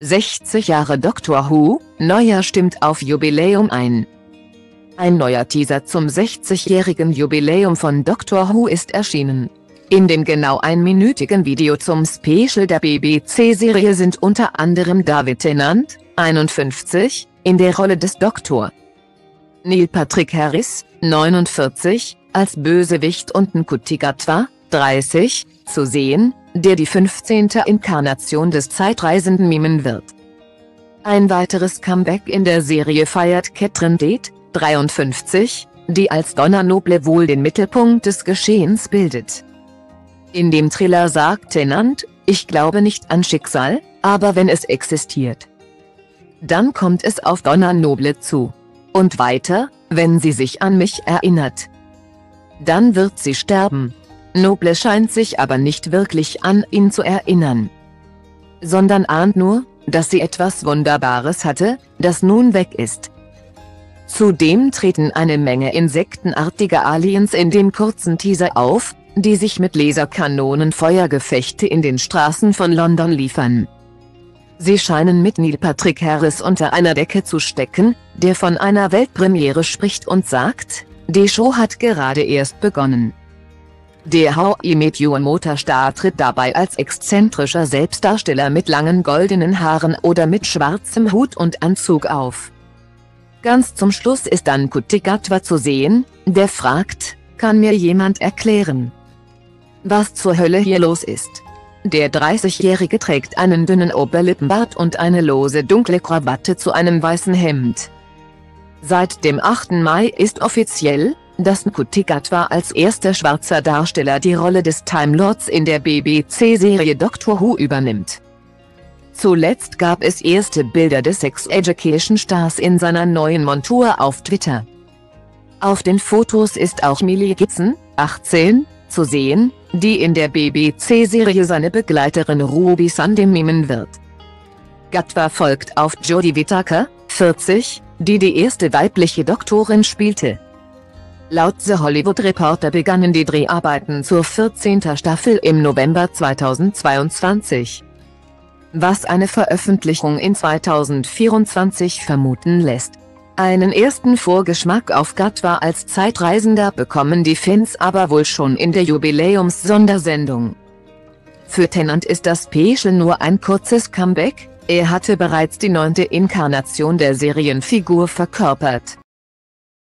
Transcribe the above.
60 Jahre Doctor Who, Neuer stimmt auf Jubiläum ein. Ein neuer Teaser zum 60-jährigen Jubiläum von Doctor Who ist erschienen. In dem genau einminütigen Video zum Special der BBC-Serie sind unter anderem David Tennant, 51, in der Rolle des Doktor. Neil Patrick Harris, 49, als Bösewicht und Ncuti Gatwa, 30, zu sehen, der die 15. Inkarnation des Zeitreisenden mimen wird. Ein weiteres Comeback in der Serie feiert Catherine Date, 53, die als Donna Noble wohl den Mittelpunkt des Geschehens bildet. In dem Thriller sagt Tennant, ich glaube nicht an Schicksal, aber wenn es existiert. Dann kommt es auf Donna Noble zu. Und weiter, wenn sie sich an mich erinnert. Dann wird sie sterben. Noble scheint sich aber nicht wirklich an ihn zu erinnern. Sondern ahnt nur, dass sie etwas Wunderbares hatte, das nun weg ist. Zudem treten eine Menge insektenartige Aliens in dem kurzen Teaser auf, die sich mit Laserkanonen Feuergefechte in den Straßen von London liefern. Sie scheinen mit Neil Patrick Harris unter einer Decke zu stecken, der von einer Weltpremiere spricht und sagt, die Show hat gerade erst begonnen. Der How I Met Your Motorstar tritt dabei als exzentrischer Selbstdarsteller mit langen goldenen Haaren oder mit schwarzem Hut und Anzug auf. Ganz zum Schluss ist dann Kutigatwa zu sehen, der fragt, kann mir jemand erklären, was zur Hölle hier los ist. Der 30-Jährige trägt einen dünnen Oberlippenbart und eine lose dunkle Krawatte zu einem weißen Hemd. Seit dem 8. Mai ist offiziell, dass Nkutigatwa als erster schwarzer Darsteller die Rolle des Time Lords in der BBC-Serie Doctor Who übernimmt. Zuletzt gab es erste Bilder des Sex-Education-Stars in seiner neuen Montur auf Twitter. Auf den Fotos ist auch Millie Gibson, 18, zu sehen, die in der BBC-Serie seine Begleiterin Ruby Sunday mimen wird. Gatwa folgt auf Jodie Whittaker, 40, die die erste weibliche Doktorin spielte. Laut The Hollywood Reporter begannen die Dreharbeiten zur 14. Staffel im November 2022. Was eine Veröffentlichung in 2024 vermuten lässt. Einen ersten Vorgeschmack auf Gatwa als Zeitreisender bekommen die Fans aber wohl schon in der Jubiläums-Sondersendung. Für Tennant ist das Special nur ein kurzes Comeback, er hatte bereits die neunte Inkarnation der Serienfigur verkörpert.